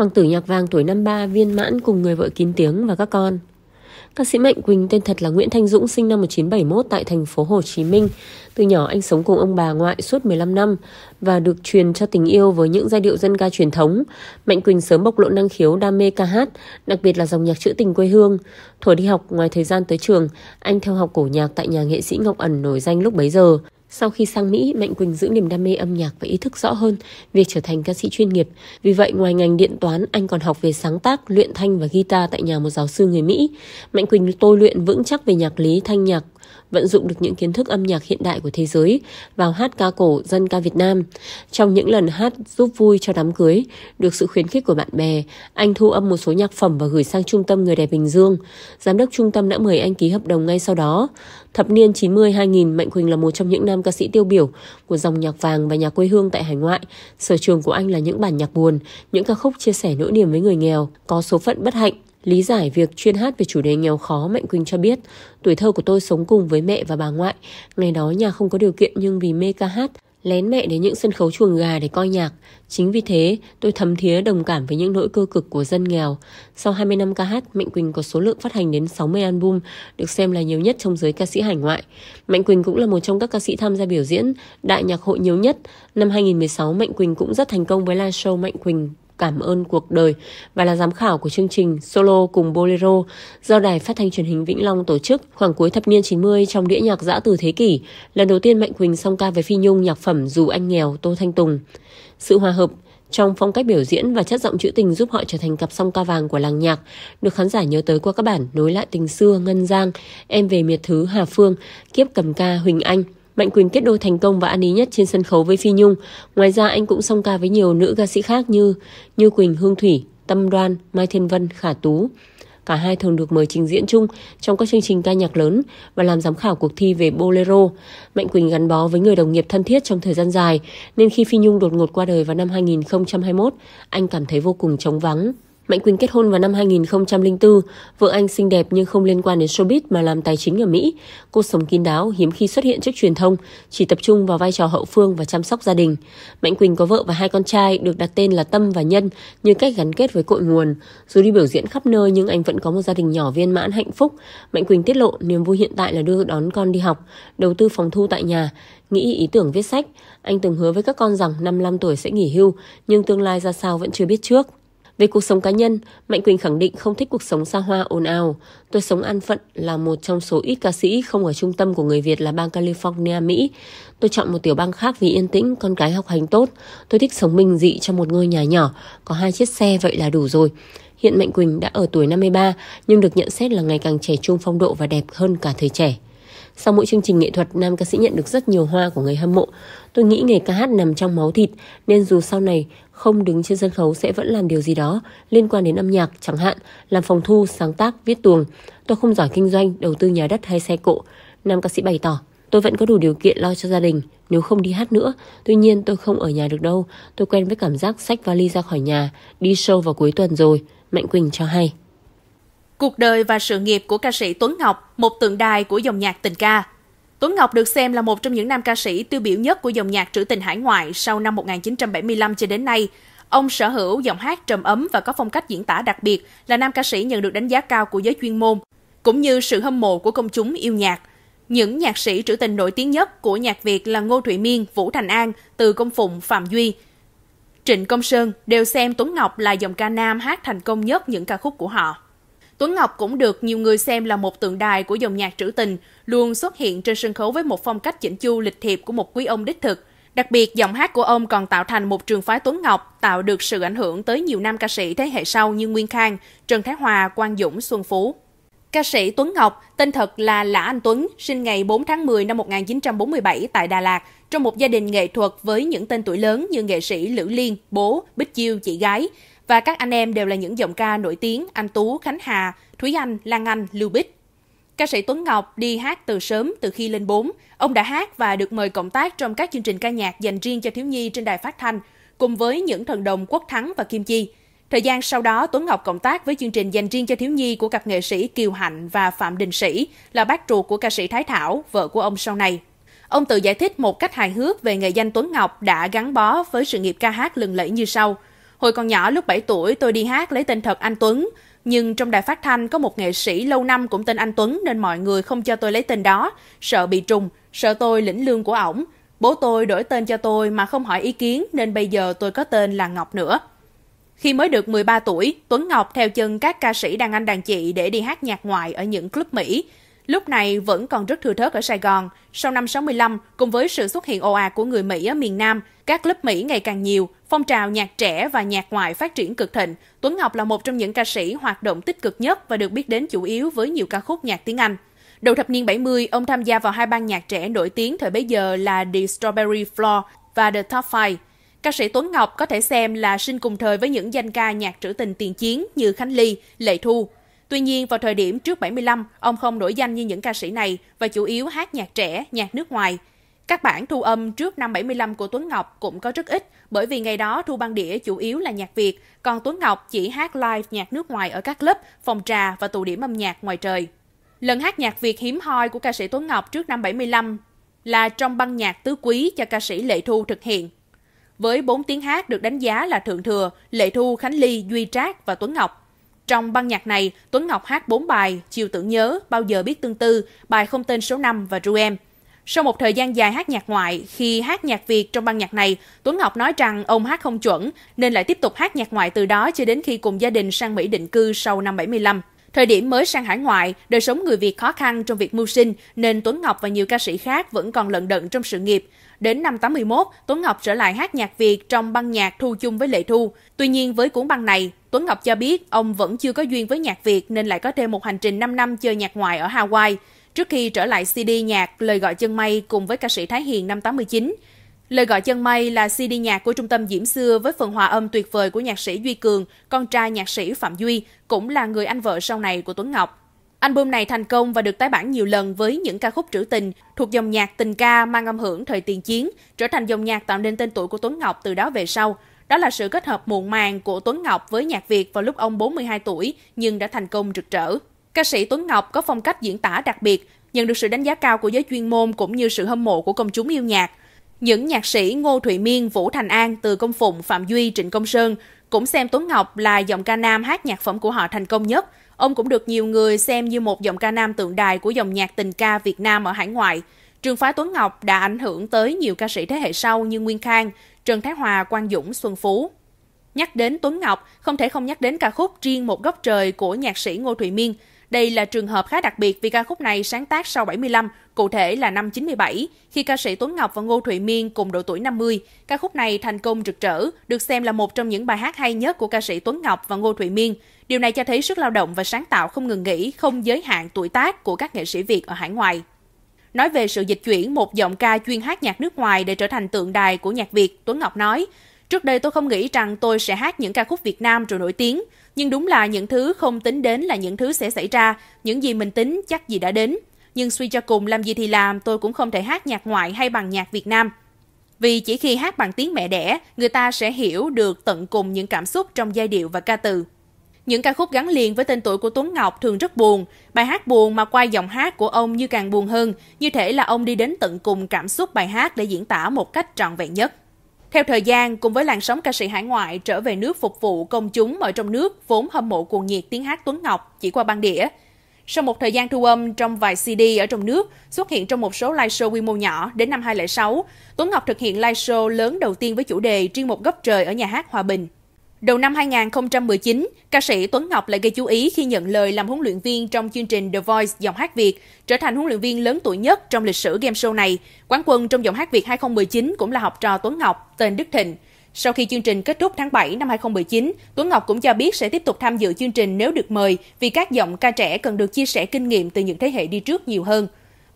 Hoàng tử nhạc vàng tuổi 53 viên mãn cùng người vợ kín tiếng và các con. Ca sĩ Mạnh Quỳnh tên thật là Nguyễn Thanh Dũng sinh năm 1971 tại thành phố Hồ Chí Minh. Từ nhỏ anh sống cùng ông bà ngoại suốt 15 năm và được truyền cho tình yêu với những giai điệu dân ca truyền thống. Mạnh Quỳnh sớm bộc lộ năng khiếu đam mê ca hát, đặc biệt là dòng nhạc trữ tình quê hương. Thuở đi học ngoài thời gian tới trường, anh theo học cổ nhạc tại nhà nghệ sĩ Ngọc Ẩn nổi danh lúc bấy giờ. Sau khi sang Mỹ, Mạnh Quỳnh giữ niềm đam mê âm nhạc và ý thức rõ hơn việc trở thành ca sĩ chuyên nghiệp. Vì vậy, ngoài ngành điện toán, anh còn học về sáng tác, luyện thanh và guitar tại nhà một giáo sư người Mỹ. Mạnh Quỳnh tôi luyện vững chắc về nhạc lý, thanh nhạc, vận dụng được những kiến thức âm nhạc hiện đại của thế giới vào hát ca cổ dân ca Việt Nam. Trong những lần hát giúp vui cho đám cưới, được sự khuyến khích của bạn bè, anh thu âm một số nhạc phẩm và gửi sang Trung tâm Người đẹp Bình Dương. Giám đốc trung tâm đã mời anh ký hợp đồng ngay sau đó. Thập niên 90-2000, Mạnh Quỳnh là một trong những nam ca sĩ tiêu biểu của dòng nhạc vàng và nhà quê hương tại hải ngoại. Sở trường của anh là những bản nhạc buồn, những ca khúc chia sẻ nỗi niềm với người nghèo, có số phận bất hạnh, Lý giải việc chuyên hát về chủ đề nghèo khó, Mạnh Quỳnh cho biết, tuổi thơ của tôi sống cùng với mẹ và bà ngoại. Ngày đó nhà không có điều kiện nhưng vì mê ca hát, lén mẹ đến những sân khấu chuồng gà để coi nhạc. Chính vì thế, tôi thấm thía đồng cảm với những nỗi cơ cực của dân nghèo. Sau 20 năm ca hát, Mạnh Quỳnh có số lượng phát hành đến 60 album, được xem là nhiều nhất trong giới ca sĩ hải ngoại. Mạnh Quỳnh cũng là một trong các ca sĩ tham gia biểu diễn đại nhạc hội nhiều nhất. Năm 2016, Mạnh Quỳnh cũng rất thành công với live show Mạnh Quỳnh cảm ơn cuộc đời và là giám khảo của chương trình Solo cùng Bolero do Đài Phát thanh Truyền hình Vĩnh Long tổ chức khoảng cuối thập niên 90 trong đĩa nhạc dã từ thế kỷ. Lần đầu tiên Mạnh Quỳnh song ca với Phi Nhung nhạc phẩm Dù anh nghèo Tô Thanh Tùng. Sự hòa hợp trong phong cách biểu diễn và chất giọng trữ tình giúp họ trở thành cặp song ca vàng của làng nhạc, được khán giả nhớ tới qua các bản Nối lại tình xưa, Ngân Giang, Em về miệt thứ, Hà Phương, Kiếp cầm ca, Huỳnh Anh. Mạnh Quỳnh kết đôi thành công và ăn ý nhất trên sân khấu với Phi Nhung. Ngoài ra anh cũng song ca với nhiều nữ ca sĩ khác như Như Quỳnh, Hương Thủy, Tâm Đoan, Mai Thiên Vân, Khả Tú. Cả hai thường được mời trình diễn chung trong các chương trình ca nhạc lớn và làm giám khảo cuộc thi về Bolero. Mạnh Quỳnh gắn bó với người đồng nghiệp thân thiết trong thời gian dài, nên khi Phi Nhung đột ngột qua đời vào năm 2021, anh cảm thấy vô cùng trống vắng. Mạnh Quỳnh kết hôn vào năm 2004, vợ anh xinh đẹp nhưng không liên quan đến showbiz mà làm tài chính ở Mỹ. Cô sống kín đáo, hiếm khi xuất hiện trước truyền thông, chỉ tập trung vào vai trò hậu phương và chăm sóc gia đình. Mạnh Quỳnh có vợ và hai con trai được đặt tên là Tâm và Nhân như cách gắn kết với cội nguồn. Dù đi biểu diễn khắp nơi nhưng anh vẫn có một gia đình nhỏ viên mãn hạnh phúc. Mạnh Quỳnh tiết lộ niềm vui hiện tại là đưa đón con đi học, đầu tư phòng thu tại nhà, nghĩ ý tưởng viết sách. Anh từng hứa với các con rằng 55 tuổi sẽ nghỉ hưu, nhưng tương lai ra sao vẫn chưa biết trước. Về cuộc sống cá nhân, Mạnh Quỳnh khẳng định không thích cuộc sống xa hoa ồn ào. Tôi sống an phận là một trong số ít ca sĩ không ở trung tâm của người Việt là bang California, Mỹ. Tôi chọn một tiểu bang khác vì yên tĩnh, con cái học hành tốt. Tôi thích sống bình dị trong một ngôi nhà nhỏ, có hai chiếc xe vậy là đủ rồi. Hiện Mạnh Quỳnh đã ở tuổi 53 nhưng được nhận xét là ngày càng trẻ trung phong độ và đẹp hơn cả thời trẻ. Sau mỗi chương trình nghệ thuật, nam ca sĩ nhận được rất nhiều hoa của người hâm mộ. Tôi nghĩ nghề ca hát nằm trong máu thịt, nên dù sau này không đứng trên sân khấu sẽ vẫn làm điều gì đó liên quan đến âm nhạc, chẳng hạn làm phòng thu, sáng tác, viết tuồng. Tôi không giỏi kinh doanh, đầu tư nhà đất hay xe cộ. Nam ca sĩ bày tỏ, tôi vẫn có đủ điều kiện lo cho gia đình nếu không đi hát nữa. Tuy nhiên tôi không ở nhà được đâu. Tôi quen với cảm giác xách vali ra khỏi nhà, đi show vào cuối tuần rồi. Mạnh Quỳnh cho hay. Cuộc đời và sự nghiệp của ca sĩ Tuấn Ngọc, một tượng đài của dòng nhạc tình ca. Tuấn Ngọc được xem là một trong những nam ca sĩ tiêu biểu nhất của dòng nhạc trữ tình hải ngoại sau năm 1975 cho đến nay. Ông sở hữu giọng hát trầm ấm và có phong cách diễn tả đặc biệt, là nam ca sĩ nhận được đánh giá cao của giới chuyên môn, cũng như sự hâm mộ của công chúng yêu nhạc. Những nhạc sĩ trữ tình nổi tiếng nhất của nhạc Việt là Ngô Thụy Miên, Vũ Thành An, Từ Công Phụng, Phạm Duy. Trịnh Công Sơn đều xem Tuấn Ngọc là dòng ca nam hát thành công nhất những ca khúc của họ. Tuấn Ngọc cũng được nhiều người xem là một tượng đài của dòng nhạc trữ tình, luôn xuất hiện trên sân khấu với một phong cách chỉnh chu lịch thiệp của một quý ông đích thực. Đặc biệt, giọng hát của ông còn tạo thành một trường phái Tuấn Ngọc, tạo được sự ảnh hưởng tới nhiều nam ca sĩ thế hệ sau như Nguyên Khang, Trần Thái Hòa, Quang Dũng, Xuân Phú. Ca sĩ Tuấn Ngọc, tên thật là Lã Anh Tuấn, sinh ngày 4 tháng 10 năm 1947 tại Đà Lạt, trong một gia đình nghệ thuật với những tên tuổi lớn như nghệ sĩ Lữ Liên, bố, Bích Chiêu, chị gái, và các anh em đều là những giọng ca nổi tiếng Anh Tú, Khánh Hà, Thúy Anh, Lan Anh, Lưu Bích. Ca sĩ Tuấn Ngọc đi hát từ sớm từ khi lên 4. Ông đã hát và được mời cộng tác trong các chương trình ca nhạc dành riêng cho thiếu nhi trên đài phát thanh, cùng với những thần đồng Quốc Thắng và Kim Chi. Thời gian sau đó, Tuấn Ngọc cộng tác với chương trình dành riêng cho thiếu nhi của cặp nghệ sĩ Kiều Hạnh và Phạm Đình Sĩ, là bác ruột của ca sĩ Thái Thảo, vợ của ông sau này. Ông tự giải thích một cách hài hước về nghệ danh Tuấn Ngọc đã gắn bó với sự nghiệp ca hát lừng lẫy như sau – Hồi còn nhỏ lúc 7 tuổi tôi đi hát lấy tên thật anh Tuấn, nhưng trong đài phát thanh có một nghệ sĩ lâu năm cũng tên anh Tuấn nên mọi người không cho tôi lấy tên đó, sợ bị trùng, sợ tôi lĩnh lương của ổng. Bố tôi đổi tên cho tôi mà không hỏi ý kiến nên bây giờ tôi có tên là Ngọc nữa. Khi mới được 13 tuổi, Tuấn Ngọc theo chân các ca sĩ đàn anh đàn chị để đi hát nhạc ngoại ở những club Mỹ. Lúc này vẫn còn rất thừa thớt ở Sài Gòn. Sau năm 65, cùng với sự xuất hiện ồ ạt của người Mỹ ở miền Nam, các club Mỹ ngày càng nhiều, phong trào nhạc trẻ và nhạc ngoại phát triển cực thịnh. Tuấn Ngọc là một trong những ca sĩ hoạt động tích cực nhất và được biết đến chủ yếu với nhiều ca khúc nhạc tiếng Anh. Đầu thập niên 70, ông tham gia vào hai ban nhạc trẻ nổi tiếng thời bấy giờ là The Strawberry Floor và The Top Five. Ca sĩ Tuấn Ngọc có thể xem là sinh cùng thời với những danh ca nhạc trữ tình tiền chiến như Khánh Ly, Lệ Thu. Tuy nhiên, vào thời điểm trước 75, ông không nổi danh như những ca sĩ này và chủ yếu hát nhạc trẻ, nhạc nước ngoài. Các bản thu âm trước năm 75 của Tuấn Ngọc cũng có rất ít, bởi vì ngày đó thu băng đĩa chủ yếu là nhạc Việt, còn Tuấn Ngọc chỉ hát live nhạc nước ngoài ở các club, phòng trà và tụ điểm âm nhạc ngoài trời. Lần hát nhạc Việt hiếm hoi của ca sĩ Tuấn Ngọc trước năm 75 là trong băng nhạc tứ quý cho ca sĩ Lệ Thu thực hiện. Với 4 tiếng hát được đánh giá là thượng thừa, Lệ Thu, Khánh Ly, Duy Trác và Tuấn Ngọc. Trong băng nhạc này, Tuấn Ngọc hát 4 bài, Chiều tưởng nhớ, Bao giờ biết tương tư, bài không tên số 5 và Ru em. Sau một thời gian dài hát nhạc ngoại, khi hát nhạc Việt trong băng nhạc này, Tuấn Ngọc nói rằng ông hát không chuẩn, nên lại tiếp tục hát nhạc ngoại từ đó cho đến khi cùng gia đình sang Mỹ định cư sau năm 75. Thời điểm mới sang hải ngoại, đời sống người Việt khó khăn trong việc mưu sinh, nên Tuấn Ngọc và nhiều ca sĩ khác vẫn còn lận đận trong sự nghiệp. Đến năm 81, Tuấn Ngọc trở lại hát nhạc Việt trong băng nhạc thu chung với Lệ Thu. Tuy nhiên với cuốn băng này, Tuấn Ngọc cho biết ông vẫn chưa có duyên với nhạc Việt nên lại có thêm một hành trình 5 năm chơi nhạc ngoại ở Hawaii. Trước khi trở lại CD nhạc Lời gọi chân mây cùng với ca sĩ Thái Hiền năm 89, Lời gọi chân mây là CD nhạc của trung tâm Diễm Xưa với phần hòa âm tuyệt vời của nhạc sĩ Duy Cường, con trai nhạc sĩ Phạm Duy, cũng là người anh vợ sau này của Tuấn Ngọc. Album này thành công và được tái bản nhiều lần với những ca khúc trữ tình thuộc dòng nhạc tình ca mang âm hưởng thời tiền chiến, trở thành dòng nhạc tạo nên tên tuổi của Tuấn Ngọc từ đó về sau. Đó là sự kết hợp muộn màng của Tuấn Ngọc với nhạc Việt vào lúc ông 42 tuổi nhưng đã thành công rực rỡ. Ca sĩ Tuấn Ngọc có phong cách diễn tả đặc biệt, nhận được sự đánh giá cao của giới chuyên môn cũng như sự hâm mộ của công chúng yêu nhạc. Những nhạc sĩ Ngô Thụy Miên, Vũ Thành An, Từ Công Phụng, Phạm Duy, Trịnh Công Sơn cũng xem Tuấn Ngọc là giọng ca nam hát nhạc phẩm của họ thành công nhất. Ông cũng được nhiều người xem như một giọng ca nam tượng đài của dòng nhạc tình ca Việt Nam ở hải ngoại. Trường phái Tuấn Ngọc đã ảnh hưởng tới nhiều ca sĩ thế hệ sau như Nguyên Khang, Trần Thái Hòa, Quang Dũng, Xuân Phú. Nhắc đến Tuấn Ngọc, không thể không nhắc đến ca khúc Riêng một góc trời của nhạc sĩ Ngô Thụy Miên. Đây là trường hợp khá đặc biệt vì ca khúc này sáng tác sau 75, cụ thể là năm 97, khi ca sĩ Tuấn Ngọc và Ngô Thụy Miên cùng độ tuổi 50. Ca khúc này thành công rực rỡ, được xem là một trong những bài hát hay nhất của ca sĩ Tuấn Ngọc và Ngô Thụy Miên. Điều này cho thấy sức lao động và sáng tạo không ngừng nghỉ, không giới hạn tuổi tác của các nghệ sĩ Việt ở hải ngoại. Nói về sự dịch chuyển một giọng ca chuyên hát nhạc nước ngoài để trở thành tượng đài của nhạc Việt, Tuấn Ngọc nói, Trước đây tôi không nghĩ rằng tôi sẽ hát những ca khúc Việt Nam rồi nổi tiếng, nhưng đúng là những thứ không tính đến là những thứ sẽ xảy ra, những gì mình tính chắc gì đã đến. Nhưng suy cho cùng làm gì thì làm, tôi cũng không thể hát nhạc ngoại hay bằng nhạc Việt Nam. Vì chỉ khi hát bằng tiếng mẹ đẻ, người ta sẽ hiểu được tận cùng những cảm xúc trong giai điệu và ca từ. Những ca khúc gắn liền với tên tuổi của Tuấn Ngọc thường rất buồn. Bài hát buồn mà qua giọng hát của ông như càng buồn hơn, như thể là ông đi đến tận cùng cảm xúc bài hát để diễn tả một cách trọn vẹn nhất. Theo thời gian, cùng với làn sóng ca sĩ hải ngoại trở về nước phục vụ công chúng ở trong nước vốn hâm mộ cuồng nhiệt tiếng hát Tuấn Ngọc chỉ qua băng đĩa. Sau một thời gian thu âm trong vài CD ở trong nước, xuất hiện trong một số live show quy mô nhỏ đến năm 2006, Tuấn Ngọc thực hiện live show lớn đầu tiên với chủ đề Riêng một góc trời ở nhà hát Hòa Bình. Đầu năm 2019, ca sĩ Tuấn Ngọc lại gây chú ý khi nhận lời làm huấn luyện viên trong chương trình The Voice giọng hát Việt, trở thành huấn luyện viên lớn tuổi nhất trong lịch sử game show này. Quán quân trong giọng hát Việt 2019 cũng là học trò Tuấn Ngọc, tên Đức Thịnh. Sau khi chương trình kết thúc tháng 7 năm 2019, Tuấn Ngọc cũng cho biết sẽ tiếp tục tham dự chương trình nếu được mời vì các giọng ca trẻ cần được chia sẻ kinh nghiệm từ những thế hệ đi trước nhiều hơn.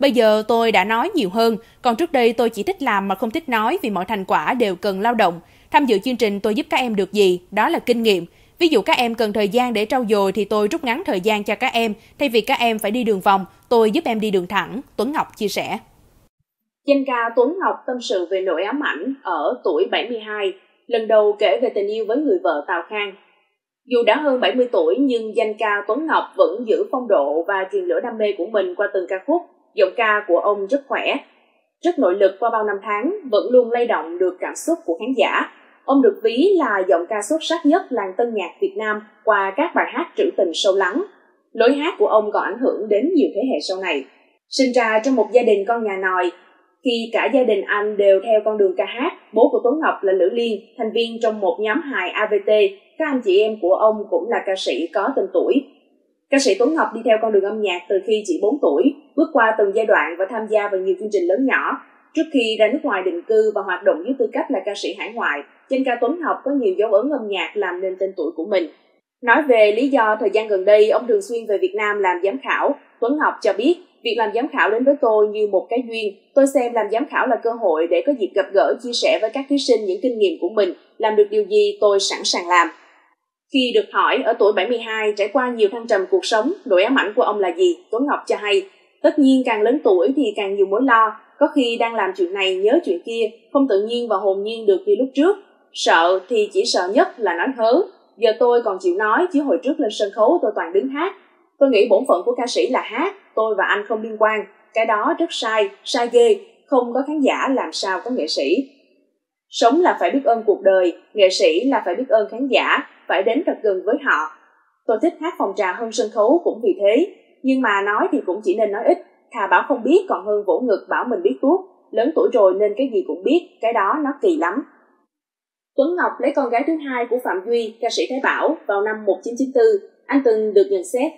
Bây giờ tôi đã nói nhiều hơn, còn trước đây tôi chỉ thích làm mà không thích nói vì mọi thành quả đều cần lao động. Tham dự chương trình tôi giúp các em được gì? Đó là kinh nghiệm. Ví dụ các em cần thời gian để trau dồi thì tôi rút ngắn thời gian cho các em, thay vì các em phải đi đường vòng, tôi giúp em đi đường thẳng, Tuấn Ngọc chia sẻ. Danh ca Tuấn Ngọc tâm sự về nỗi ám ảnh ở tuổi 72, lần đầu kể về tình yêu với người vợ Tào Khang. Dù đã hơn 70 tuổi nhưng danh ca Tuấn Ngọc vẫn giữ phong độ và truyền lửa đam mê của mình qua từng ca khúc, giọng ca của ông rất khỏe, rất nội lực qua bao năm tháng, vẫn luôn lay động được cảm xúc của khán giả. ông được ví là giọng ca xuất sắc nhất làng tân nhạc Việt Nam qua các bài hát trữ tình sâu lắng. Lối hát của ông còn ảnh hưởng đến nhiều thế hệ sau này. Sinh ra trong một gia đình con nhà nòi, khi cả gia đình anh đều theo con đường ca hát, bố của Tuấn Ngọc là Lữ Liên, thành viên trong một nhóm hài AVT, các anh chị em của ông cũng là ca sĩ có tên tuổi. Ca sĩ Tuấn Ngọc đi theo con đường âm nhạc từ khi chỉ 4 tuổi, bước qua từng giai đoạn và tham gia vào nhiều chương trình lớn nhỏ. Trước khi ra nước ngoài định cư và hoạt động dưới tư cách là ca sĩ hải ngoại, trên ca Tuấn Ngọc có nhiều dấu ấn âm nhạc làm nên tên tuổi của mình. Nói về lý do thời gian gần đây ông thường xuyên về Việt Nam làm giám khảo, Tuấn Ngọc cho biết Việc làm giám khảo đến với tôi như một cái duyên. Tôi xem làm giám khảo là cơ hội để có dịp gặp gỡ, chia sẻ với các thí sinh những kinh nghiệm của mình, làm được điều gì tôi sẵn sàng làm. Khi được hỏi ở tuổi 72 trải qua nhiều thăng trầm cuộc sống, nỗi ám ảnh của ông là gì, Tuấn Ngọc cho hay, tất nhiên càng lớn tuổi thì càng nhiều mối lo, có khi đang làm chuyện này nhớ chuyện kia, không tự nhiên và hồn nhiên được như lúc trước. Sợ thì chỉ sợ nhất là nói hớ. Giờ tôi còn chịu nói, chứ hồi trước lên sân khấu tôi toàn đứng hát. Tôi nghĩ bổn phận của ca sĩ là hát, tôi và anh không liên quan. Cái đó rất sai, sai ghê, không có khán giả làm sao có nghệ sĩ. Sống là phải biết ơn cuộc đời, nghệ sĩ là phải biết ơn khán giả, phải đến thật gần với họ. Tôi thích hát phòng trà hơn sân khấu cũng vì thế, nhưng mà nói thì cũng chỉ nên nói ít, thà bảo không biết còn hơn vỗ ngực bảo mình biết tuốt, lớn tuổi rồi nên cái gì cũng biết, cái đó nó kỳ lắm. Tuấn Ngọc lấy con gái thứ hai của Phạm Duy, ca sĩ Thái Bảo, vào năm 1994. Anh từng được nhận xét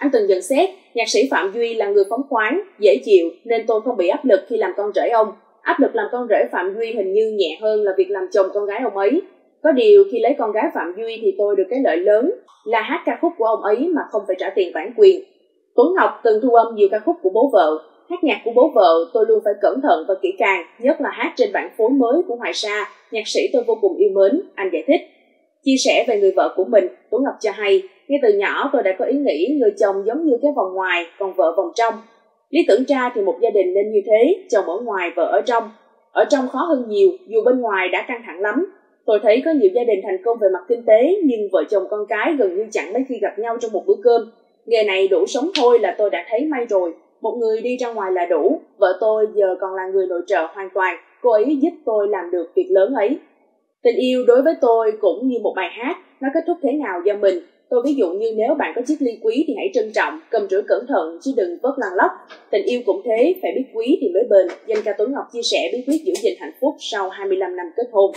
anh từng nhận xét, nhạc sĩ Phạm Duy là người phóng khoáng, dễ chịu nên tôi không bị áp lực khi làm con rể ông. Áp lực làm con rể Phạm Duy hình như nhẹ hơn là việc làm chồng con gái ông ấy. Có điều khi lấy con gái Phạm Duy thì tôi được cái lợi lớn là hát ca khúc của ông ấy mà không phải trả tiền bản quyền. Tuấn Ngọc từng thu âm nhiều ca khúc của bố vợ. Hát nhạc của bố vợ tôi luôn phải cẩn thận và kỹ càng, nhất là hát trên bản phối mới của Hoài Sa, nhạc sĩ tôi vô cùng yêu mến, anh giải thích. Chia sẻ về người vợ của mình, Tuấn Ngọc cho hay, ngay từ nhỏ tôi đã có ý nghĩ người chồng giống như cái vòng ngoài, còn vợ vòng trong. Lý tưởng ra thì một gia đình nên như thế, chồng ở ngoài, vợ ở trong. Ở trong khó hơn nhiều, dù bên ngoài đã căng thẳng lắm. Tôi thấy có nhiều gia đình thành công về mặt kinh tế, nhưng vợ chồng con cái gần như chẳng mấy khi gặp nhau trong một bữa cơm. Nghề này đủ sống thôi là tôi đã thấy may rồi. Một người đi ra ngoài là đủ. Vợ tôi giờ còn là người nội trợ hoàn toàn. Cô ấy giúp tôi làm được việc lớn ấy. Tình yêu đối với tôi cũng như một bài hát, nó kết thúc thế nào do mình. Tôi ví dụ như nếu bạn có chiếc ly quý thì hãy trân trọng, cầm rửa cẩn thận chứ đừng vớt lăn lóc. Tình yêu cũng thế, phải biết quý thì mới bền. Danh ca Tuấn Ngọc chia sẻ bí quyết giữ gìn hạnh phúc sau 25 năm kết hôn.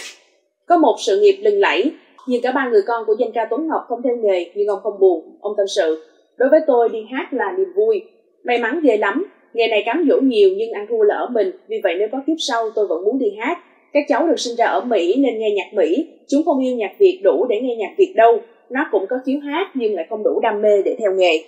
Có một sự nghiệp lừng lẫy, nhưng cả ba người con của danh ca Tuấn Ngọc không theo nghề nhưng ông không buồn. Ông tâm sự, đối với tôi đi hát là niềm vui. May mắn ghê lắm, nghề này cám dỗ nhiều nhưng ăn thua là ở mình, vì vậy nếu có kiếp sau tôi vẫn muốn đi hát các cháu được sinh ra ở Mỹ nên nghe nhạc Mỹ, chúng không yêu nhạc Việt đủ để nghe nhạc Việt đâu. Nó cũng có khiếu hát nhưng lại không đủ đam mê để theo nghề.